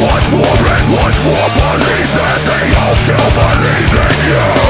Once more and once more believe that they all still believe in you